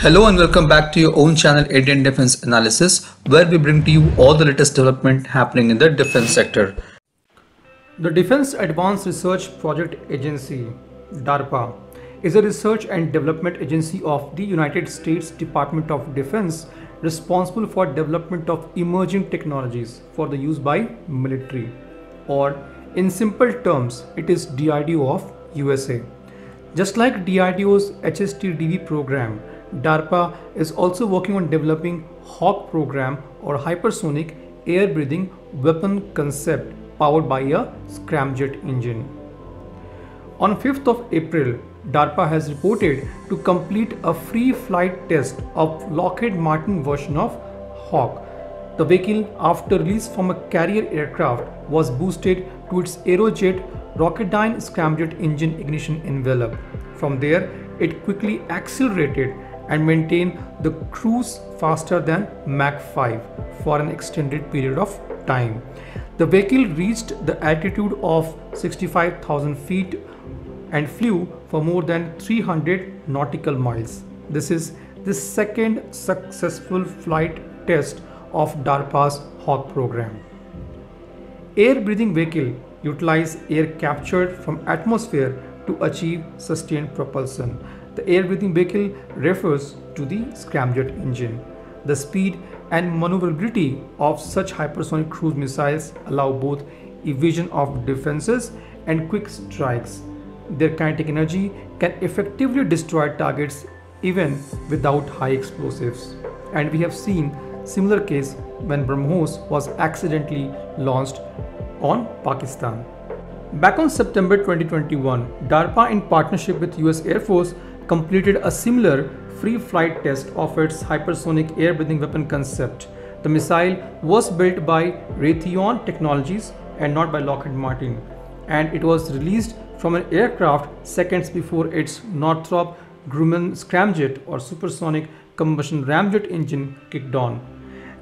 Hello and welcome back to your own channel Indian Defense Analysis where we bring to you all the latest development happening in the defense sector. The Defense Advanced Research Project Agency DARPA is a research and development agency of the United States Department of Defense responsible for development of emerging technologies for the use by military or in simple terms it is DRDO of USA. Just like DRDO's HSTDV program, DARPA is also working on developing HAWC program or hypersonic air breathing weapon concept powered by a scramjet engine. On 5th of April, DARPA has reported to complete a free flight test of Lockheed Martin version of HAWC. The vehicle, after release from a carrier aircraft, was boosted to its Aerojet Rocketdyne scramjet engine ignition envelope. From there, it quickly accelerated and maintain the cruise faster than Mach 5 for an extended period of time. The vehicle reached the altitude of 65,000 feet and flew for more than 300 nautical miles. This is the second successful flight test of DARPA's HAWC program. Air breathing vehicle utilize air captured from atmosphere to achieve sustained propulsion. The air-breathing vehicle refers to the scramjet engine. The speed and maneuverability of such hypersonic cruise missiles allow both evasion of defenses and quick strikes. Their kinetic energy can effectively destroy targets even without high explosives. And we have seen similar case when BrahMos was accidentally launched on Pakistan. Back on September 2021, DARPA in partnership with US Air Force completed a similar free flight test of its hypersonic air-breathing weapon concept. The missile was built by Raytheon Technologies and not by Lockheed Martin, and it was released from an aircraft seconds before its Northrop Grumman scramjet or supersonic combustion ramjet engine kicked on.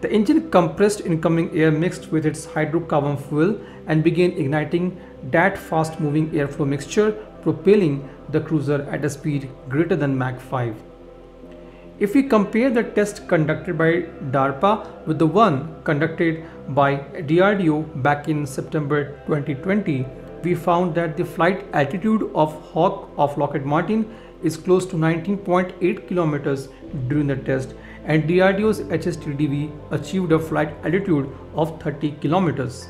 The engine compressed incoming air mixed with its hydrocarbon fuel and began igniting that fast moving airflow mixture propelling the cruiser at a speed greater than Mach 5. If we compare the test conducted by DARPA with the one conducted by DRDO back in September 2020, we found that the flight altitude of HAWC of Lockheed Martin is close to 19.8 kilometers during the test and DRDO's HSTDV achieved a flight altitude of 30 kilometers.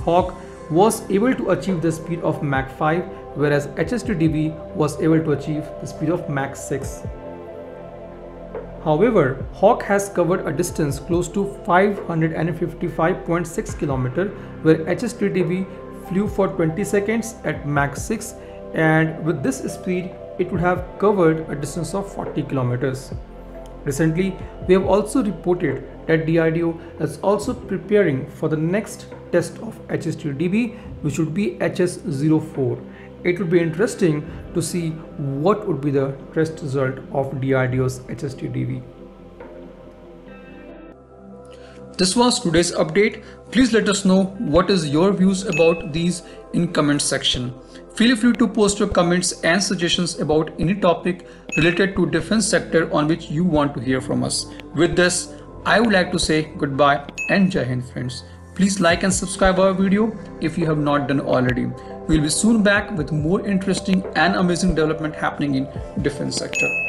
HAWC was able to achieve the speed of Mach 5 whereas HSTDV was able to achieve the speed of Mach 6. However, HAWC has covered a distance close to 555.6 km where HSTDV flew for 20 seconds at Mach 6 and with this speed it would have covered a distance of 40 kilometers. Recently, we have also reported that DRDO is also preparing for the next test of HSTDV which would be HS04. It would be interesting to see what would be the test result of DRDO's HSTDV. This was today's update. Please let us know what is your views about these in comment section. Feel free to post your comments and suggestions about any topic related to defense sector on which you want to hear from us. With this, I would like to say goodbye and Jai Hind friends. Please like and subscribe our video if you have not done already. We'll be soon back with more interesting and amazing development happening in defense sector.